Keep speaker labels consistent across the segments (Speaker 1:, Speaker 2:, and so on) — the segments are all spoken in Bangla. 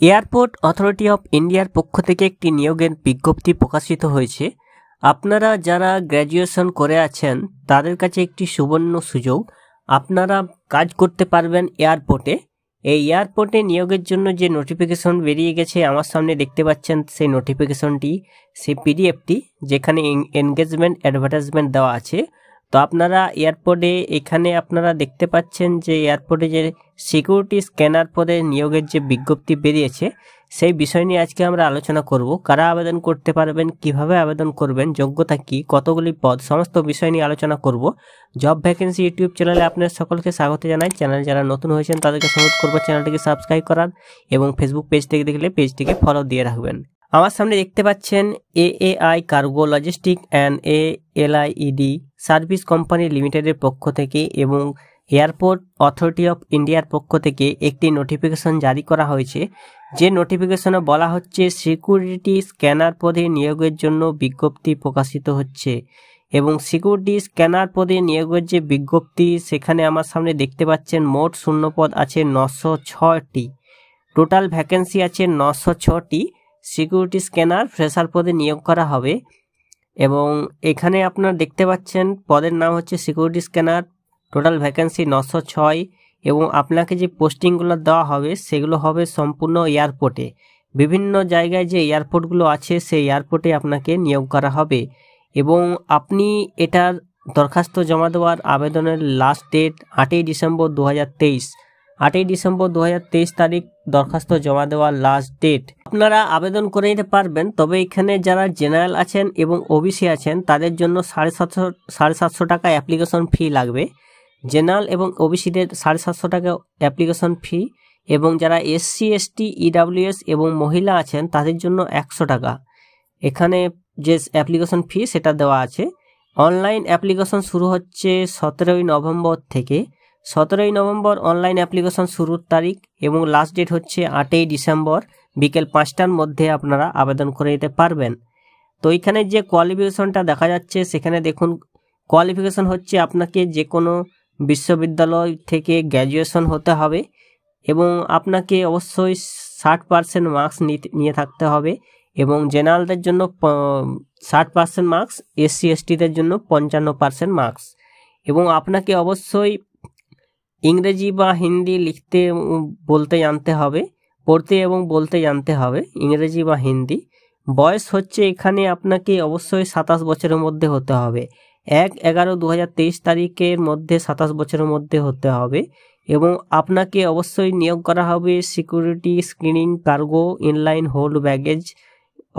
Speaker 1: এয়ারপোর্ট অথরিটি অফ ইন্ডিয়ার পক্ষ থেকে একটি নিয়োগের বিজ্ঞপ্তি প্রকাশিত হয়েছে। আপনারা যারা গ্র্যাজুয়েশন করে আছেন, তাদের কাছে একটি সুবর্ণ সুযোগ। আপনারা কাজ করতে পারবেন এয়ারপোর্টে। এই এয়ারপোর্টে নিয়োগের জন্য যে নোটিফিকেশন বেরিয়ে গেছে, আমার সামনে দেখতে পাচ্ছেন সেই নোটিফিকেশনটি, সেই পিডিএফটি, যেখানে এনগেজমেন্ট অ্যাডভার্টাইজমেন্ট দেওয়া আছে। তো আপনারা এয়ারপোর্টে এখানে আপনারা দেখতে পাচ্ছেন যে এয়ারপোর্টে যে সিকিউরিটি স্ক্যানার পদে নিয়োগের যে বিজ্ঞপ্তি বেরিয়েছে, সেই বিষয় নিয়ে আজকে আমরা আলোচনা করব। কারা আবেদন করতে পারবেন, কীভাবে আবেদন করবেন, যোগ্যতা কি, কতগুলি পদ, সমস্ত বিষয় নিয়ে আলোচনা করব। জব ভ্যাকেন্সি ইউটিউব চ্যানেলে আপনার সকলকে স্বাগত জানাই। চ্যানেল যারা নতুন হয়েছেন, তাদেরকে অনুরোধ করব। চ্যানেলটিকে সাবস্ক্রাইব করার এবং ফেসবুক পেজ থেকে দেখলে পেজটিকে ফলো দিয়ে রাখবেন। আমার সামনে দেখতে পাচ্ছেন A A I cargo logistic and allied service company লিমিটেডের পক্ষ থেকে এবং এয়ারপোর্ট অথরিটি অফ ইন্ডিয়ার পক্ষ থেকে একটি নোটিফিকেশন জারি করা হয়েছে। যে নোটিফিকেশনে বলা হচ্ছে সিকিউরিটি স্ক্যানার পদে নিয়োগের জন্য বিজ্ঞপ্তি প্রকাশিত হচ্ছে। এবং সিকিউরিটি স্ক্যানার পদে নিয়োগের যে বিজ্ঞপ্তি, সেখানে আমার সামনে দেখতে পাচ্ছেন মোট শূন্যপদ আছে নশো ছটি টোটাল ভ্যাকেন্সি আছে নশো ছটি সিকিউরিটি স্ক্যানার ফ্রেশার পদে নিয়োগ করা হবে এবং এখানে আপনারা দেখতে পাচ্ছেন পদের নাম হচ্ছে সিকিউরিটি স্ক্যানার, টোটাল ভ্যাকেন্সি নশো ছয় এবং আপনাকে যে পোস্টিংগুলো দেওয়া হবে সেগুলো হবে সম্পূর্ণ এয়ারপোর্টে। বিভিন্ন জায়গায় যে এয়ারপোর্টগুলো আছে সেই এয়ারপোর্টে আপনাকে নিয়োগ করা হবে এবং আপনি এটার দরখাস্ত জমা দেওয়ার আবেদনের লাস্ট ডেট আটই ডিসেম্বর দু হাজার তেইশ। আটই ডিসেম্বর দু হাজার তেইশ তারিখ দরখাস্ত জমা দেওয়ার লাস্ট ডেট আপনারা আবেদন করে নিতে পারবেন, তবে এখানে যারা জেনারেল আছেন এবং ওবিসি আছেন, তাদের জন্য সাড়ে সাতশো সাড়ে সাতশো টাকা অ্যাপ্লিকেশন ফি লাগবে। জেনারেল এবং ওবিসিদের সাড়ে সাতশো টাকা অ্যাপ্লিকেশন ফি এবং যারা এসসি এসটি ইডাব্লিউএস এবং মহিলা আছেন, তাদের জন্য একশো টাকা। এখানে যে অ্যাপ্লিকেশন ফি সেটা দেওয়া আছে। অনলাইন অ্যাপ্লিকেশন শুরু হচ্ছে সতেরোই নভেম্বর থেকে। সতেরোই নভেম্বর অনলাইন অ্যাপ্লিকেশন শুরুর তারিখ এবং লাস্ট ডেট হচ্ছে আটই ডিসেম্বর বিকেল পাঁচটার মধ্যে আপনারা আবেদন করে নিতে পারবেন। তো এখানে যে কোয়ালিফিকেশনটা দেখা যাচ্ছে, সেখানে দেখুন কোয়ালিফিকেশন হচ্ছে আপনাকে যে কোনো বিশ্ববিদ্যালয় থেকে গ্র্যাজুয়েশন হতে হবে এবং আপনাকে অবশ্যই ষাট পার্সেন্ট মার্কস নিয়ে থাকতে হবে এবং জেনারেলদের জন্য ষাট পার্সেন্ট মার্কস এসসি এসটিদের জন্য পঞ্চান্ন পার্সেন্ট মার্কস এবং আপনাকে অবশ্যই ইংরেজি বা হিন্দি লিখতে বলতে জানতে হবে, পড়তে এবং বলতে জানতে হবে, ইংরেজি বা হিন্দি। বয়স হচ্ছে এখানে আপনাকে অবশ্যই সাতাশ বছরের মধ্যে হতে হবে। এক এগারো দু তারিখের মধ্যে সাতাশ বছরের মধ্যে হতে হবে এবং আপনাকে অবশ্যই নিয়োগ করা হবে security screening, cargo, inline, hold, baggage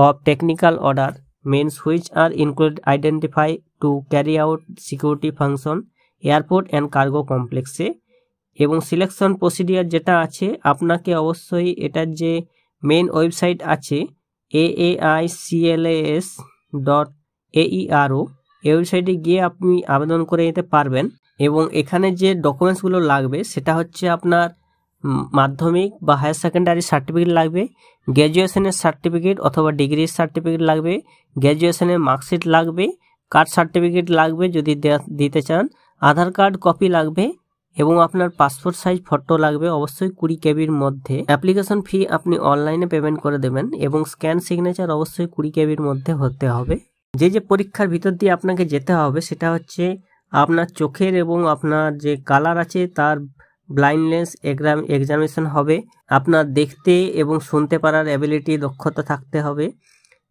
Speaker 1: of technical order means which are include identify to carry out security function, airport and cargo কমপ্লেক্সে। এবং সিলেকশন প্রসিডিয়ার যেটা আছে, আপনাকে অবশ্যই এটার যে মেন ওয়েবসাইট আছে A A I CLS dot AERO এই ওয়েবসাইটে গিয়ে আপনি আবেদন করে নিতে পারবেন। এবং এখানে যে ডকুমেন্টসগুলো লাগবে, সেটা হচ্ছে আপনার মাধ্যমিক বা হায়ার সেকেন্ডারি সার্টিফিকেট লাগবে গ্র্যাজুয়েশনের সার্টিফিকেট অথবা ডিগ্রির সার্টিফিকেট লাগবে গ্র্যাজুয়েশনের মার্কশিট লাগবে কার্ড সার্টিফিকেট লাগবে যদি দিতে চান, আধার কার্ড কপি লাগবে এবং আপনার পাসপোর্ট সাইজ, ফটো লাগবে অবশ্যই কুড়ি কেবির মধ্যে। অ্যাপ্লিকেশন ফি আপনি অনলাইনে পেমেন্ট করে দেবেন এবং স্ক্যান সিগনেচার অবশ্যই কুড়ি কেবির মধ্যে হতে হবে। যে যে পরীক্ষার ভিতর দিয়ে আপনাকে যেতে হবে সেটা হচ্ছে আপনার চোখের এবং আপনার যে কালার আছে তার ব্লাইন্ডনেস এক্সাম এক্সামিনেশন হবে। আপনার দেখতে এবং শুনতে পারার অ্যাবিলিটি, দক্ষতা থাকতে হবে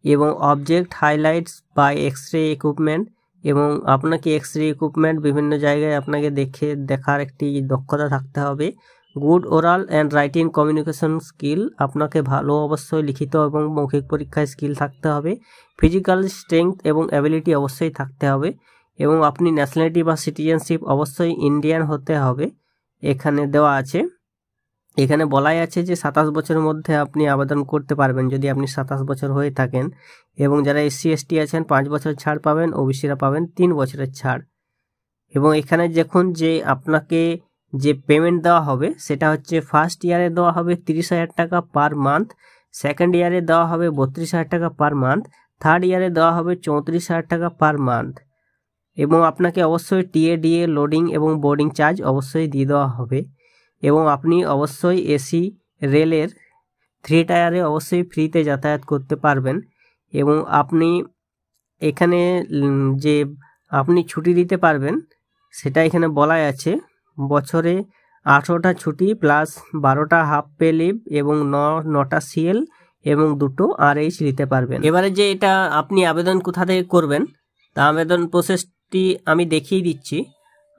Speaker 1: এবং অবজেক্ট হাইলাইটস বা এক্স রে ইকুইপমেন্ট এবং আপনাকে এক্স রে ইকুইপমেন্ট বিভিন্ন জায়গায় আপনাকে দেখে, দেখার একটি দক্ষতা থাকতে হবে। Good oral and writing communication skill আপনাকে ভালো অবশ্যই লিখিত এবং মৌখিক পরীক্ষায় স্কিল থাকতে হবে। ফিজিক্যাল স্ট্রেংথ এবং অ্যাবিলিটি অবশ্যই থাকতে হবে এবং আপনি ন্যাশনালিটি বা সিটিজেনশিপ অবশ্যই ইন্ডিয়ান হতে হবে। এখানে দেওয়া আছে। এখানে বলাই আছে যে সাতাশ বছরের মধ্যে আপনি আবেদন করতে পারবেন যদি আপনি সাতাশ বছর হয়ে থাকেন এবং যারা এসসি, এসটি আছেন, পাঁচ বছর ছাড় পাবেন, ওবিসিরা পাবেন তিন বছরের ছাড়। এবং এখানে দেখুন যে আপনাকে যে পেমেন্ট দেওয়া হবে সেটা হচ্ছে ফার্স্ট ইয়ারে দেওয়া হবে তিরিশ হাজার টাকা পার মান্থ সেকেন্ড ইয়ারে দেওয়া হবে বত্রিশ হাজার টাকা পার মান্থ থার্ড ইয়ারে দেওয়া হবে চৌত্রিশ হাজার টাকা পার মান্থ এবং আপনাকে অবশ্যই টিএ ডিএ লোডিং এবং বোর্ডিং চার্জ অবশ্যই দিয়ে দেওয়া হবে। এবং আপনি অবশ্যই এসি, রেলের থ্রি টায়ারে অবশ্যই ফ্রিতে যাতায়াত করতে পারবেন এবং আপনি এখানে যে আপনি ছুটি দিতে পারবেন, সেটা এখানে বলাই আছে। বছরে আঠেরোটা ছুটি প্লাস বারোটা হাফ পে লিভ এবং ন, নটা সিএল এবং দুটো আর এইচ নিতে পারবেন। এবারে যে এটা আপনি আবেদন কোথা থেকে করবেন, তা আবেদন প্রসেসটি আমি দেখিয়ে দিচ্ছি।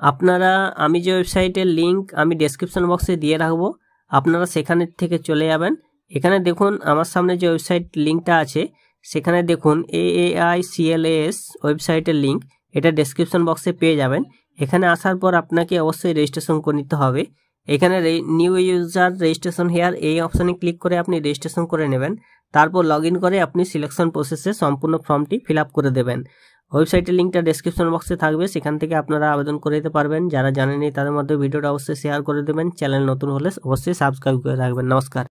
Speaker 1: আপনারা, আমি যে ওয়েবসাইটের লিঙ্ক আমি ডেসক্রিপশন বক্সে দিয়ে রাখব, আপনারা সেখানে থেকে চলে যাবেন। এখানে দেখুন, আমার সামনে যে ওয়েবসাইট লিঙ্কটা আছে, সেখানে দেখুন এ আই সিএলএস ওয়েবসাইটের লিঙ্ক এটা ডেসক্রিপশন বক্সে পেয়ে যাবেন। এখানে আসার পর আপনাকে অবশ্যই রেজিস্ট্রেশন করে নিতে হবে। এখানে নিউ ইউজার রেজিস্ট্রেশন হেয়ার এই অপশানে ক্লিক করে আপনি রেজিস্ট্রেশন করে নেবেন। তারপর লগ করে আপনি সিলেকশন প্রসেসে সম্পূর্ণ ফর্মটি ফিল করে দেবেন। ওয়েবসাইটের লিঙ্কটা ডেসক্রিপশন বক্সে থাকবে, সেখান থেকে আপনারা আবেদন করে দিতে পারবেন। যারা জানেনি তাদের মধ্যে ভিডিওটা অবশ্যই শেয়ার করে দেবেন। চ্যানেল নতুন হলে অবশ্যই সাবস্ক্রাইব করে রাখবেন। নমস্কার।